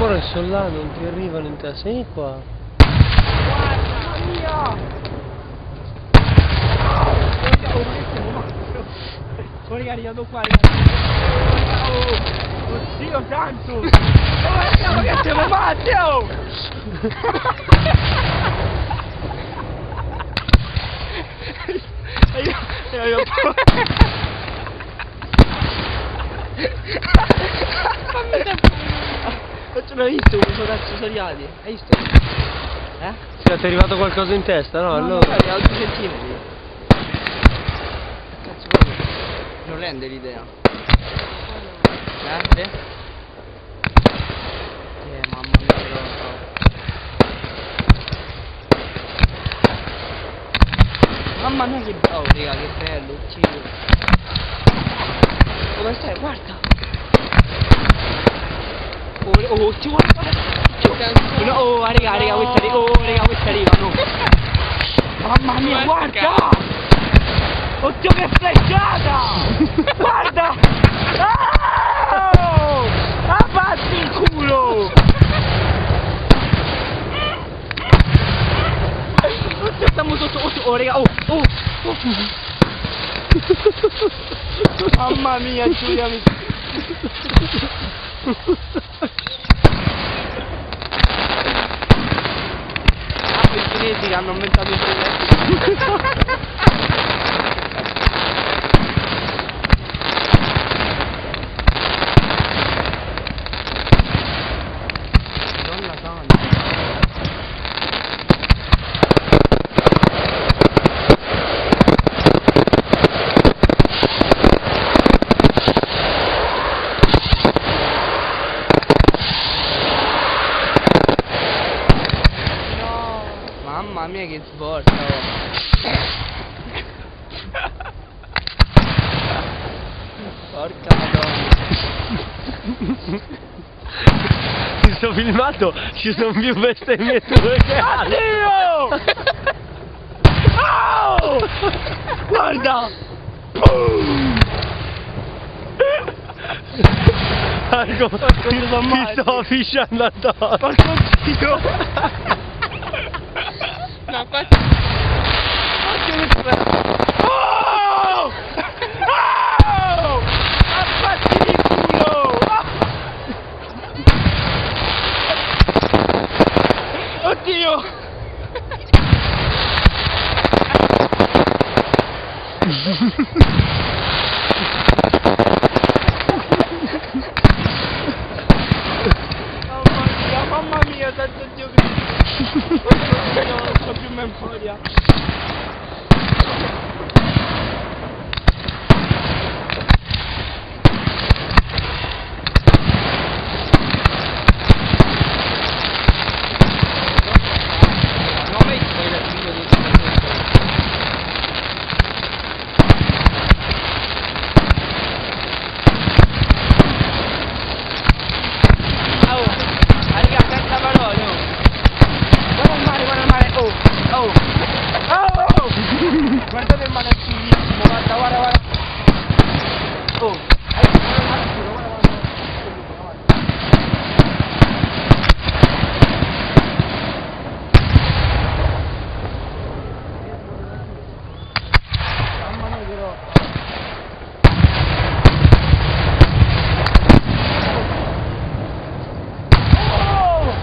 Ora sono là, non ti arrivano in testa, sei qua. Guarda, mia! Oh, raga, arrivato qua, oddio santo! Oh, ma che siamo matti, oh! E io, e io l'hai visto come sono accessoriati? Hai visto? Eh? Se ti è arrivato qualcosa in testa, no? No, allora... no, è a 2 centimetri. Cazzo, guarda. Non rende l'idea. Eh? Sì? Eh, mamma mia, roba. Mamma mia che bello, raga, che bello, ucciso. Dove stai? Guarda! Oh, oh, ti guarda! No, oh, raga, raga, questa arriva, oh, raga, questa arriva, no! Mamma mia, guarda! Oddio che frecciata! Guarda! Oh! Ah, fatti il culo! Oddio, stiamo sotto, oh, oh, raga, oh, oh, oh. Mamma mia, Giulia mi... Ah, i cinesi che hanno inventato il telefono. Madonna santa. Mamma mia che svolta oh. Porca madonna In sto filmato ci sono più bestemmie tue che. Addio! Oh! Guarda! Boom! Marco, ti, ti sto fisciando addosso. Porco Dio! No, faccio... Occhio che bello! Oh! Oh! Abbatti di culo! Oh! Oddio! Mamma Yeah. Oh! Guardate il mare fighissimo, guarda, guarda, guarda. Oh, hai visto il mare scuro, guarda, guarda, guarda. Mamma mia che roba. Oh!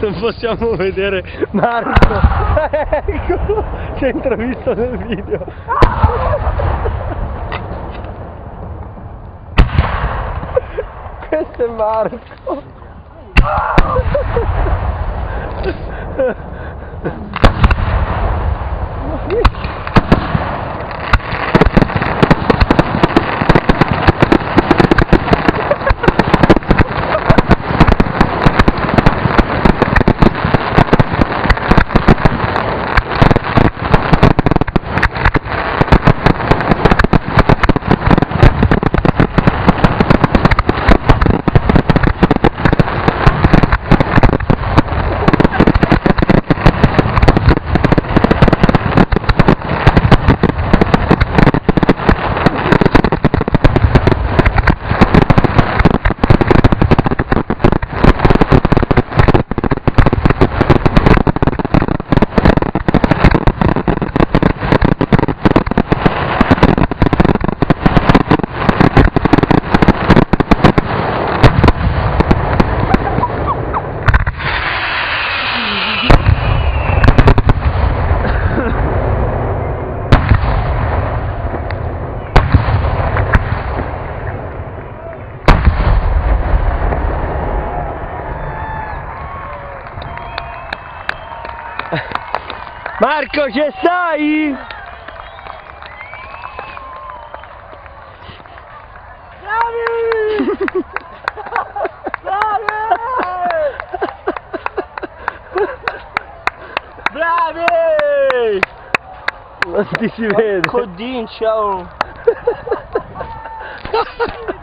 Non possiamo vedere Marco. Eccolo, c'entra visto nel video. Questo è Marco. Marco, ci stai? Bravi! Non ti si vede. Codin, ciao!